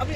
अभी